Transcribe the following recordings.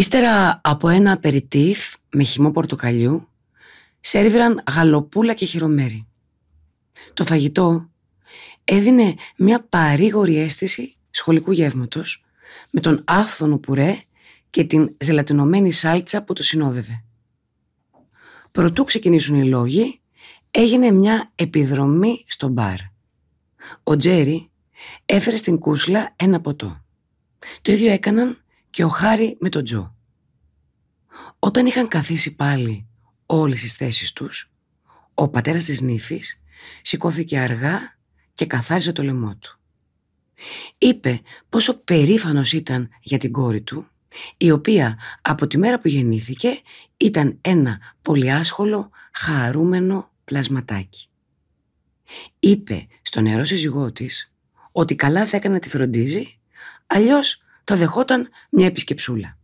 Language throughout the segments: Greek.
Ύστερα από ένα περιτύφ με χυμό πορτοκαλιού, σέρβιραν γαλοπούλα και χειρομέρι. Το φαγητό έδινε μια παρήγορη αίσθηση σχολικού γεύματος με τον άφθονο πουρέ και την ζελατινωμένη σάλτσα που το συνόδευε. Προτού ξεκινήσουν οι λόγοι, έγινε μια επιδρομή στο μπαρ. Ο Τζέρι έφερε στην κούσλα ένα ποτό. Το ίδιο έκαναν και ο Χάρη με τον Τζο. Όταν είχαν καθίσει πάλι όλες τις θέσεις τους, ο πατέρας της νύφης σηκώθηκε αργά και καθάρισε το λαιμό του. Είπε πόσο περήφανος ήταν για την κόρη του, η οποία από τη μέρα που γεννήθηκε ήταν ένα πολυάσχολο, χαρούμενο πλασματάκι. Είπε στον νερό σύζυγό της ότι καλά θα έκανε να τη φροντίζει, αλλιώς θα δεχόταν μια επισκεψούλα.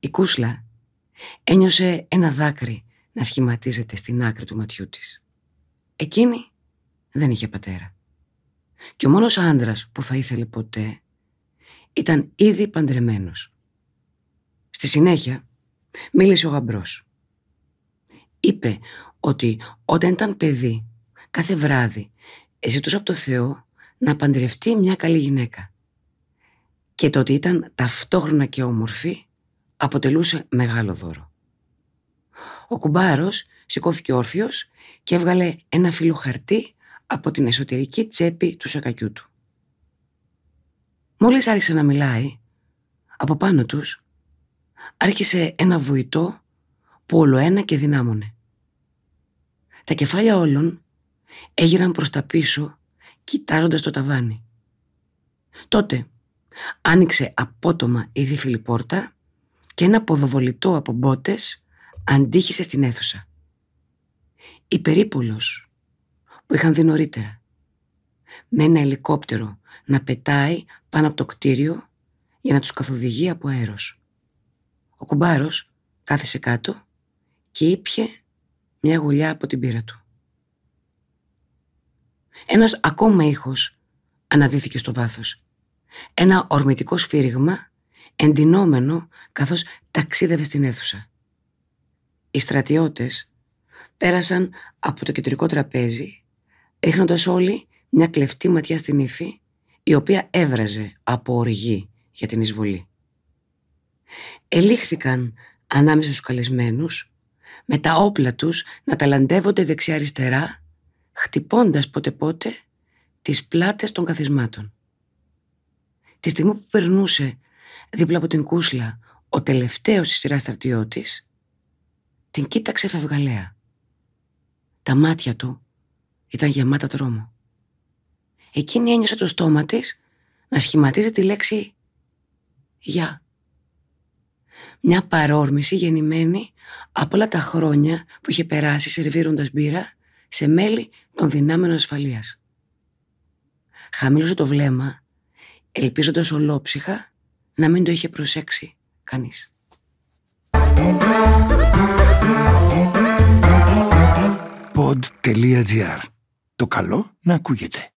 Η κούσλα ένιωσε ένα δάκρυ να σχηματίζεται στην άκρη του ματιού της. Εκείνη δεν είχε πατέρα. Και ο μόνος άντρας που θα ήθελε ποτέ ήταν ήδη παντρεμένος. Στη συνέχεια μίλησε ο γαμπρός. Είπε ότι όταν ήταν παιδί κάθε βράδυ ζητούσε από το Θεό να παντρευτεί μια καλή γυναίκα και το ότι ήταν ταυτόχρονα και όμορφη αποτελούσε μεγάλο δώρο. Ο κουμπάρος σηκώθηκε όρθιος και έβγαλε ένα φύλλο χαρτί από την εσωτερική τσέπη του σακακιού του. Μόλις άρχισε να μιλάει, από πάνω τους άρχισε ένα βουητό που όλο ένα και δυνάμωνε. Τα κεφάλια όλων έγιναν προς τα πίσω κοιτάζοντας το ταβάνι. Τότε άνοιξε απότομα η δίφυλη πόρτα και ένα ποδοβολητό από μπότες αντίχησε στην αίθουσα. Η περίπουλος που είχαν δει νωρίτερα με ένα ελικόπτερο να πετάει πάνω από το κτίριο για να τους καθοδηγεί από αέρος. Ο κουμπάρος κάθισε κάτω και ήπια μια γουλιά από την πύρα του. Ένας ακόμα ήχος αναδύθηκε στο βάθος. Ένα ορμητικό σφύριγμα εντυνόμενο καθώς ταξίδευε στην αίθουσα. Οι στρατιώτες πέρασαν από το κεντρικό τραπέζι ρίχνοντας όλοι μια κλεφτή ματιά στην ύφη η οποία έβραζε από οργή για την εισβολή. Ελήχθηκαν ανάμεσα στους καλεσμένους με τα όπλα τους να ταλαντεύονται δεξιά-αριστερά χτυπώντας πότε-πότε τις πλάτες των καθισμάτων. Τη στιγμή που περνούσε δίπλα από την κούσλα ο τελευταίος της σειράς στρατιώτης, την κοίταξε φευγαλέα. Τα μάτια του ήταν γεμάτα τρόμο. Εκείνη ένιωσε το στόμα της να σχηματίζει τη λέξη «για». Μια παρόρμηση γεννημένη από όλα τα χρόνια που είχε περάσει σερβίροντας μπύρα σε μέλη των δυνάμεων ασφαλείας. Χαμήλωσε το βλέμμα, ελπίζοντας ολόψυχα να μην το είχε προσέξει κανείς. Pod.gr. Το καλό να ακούγεται.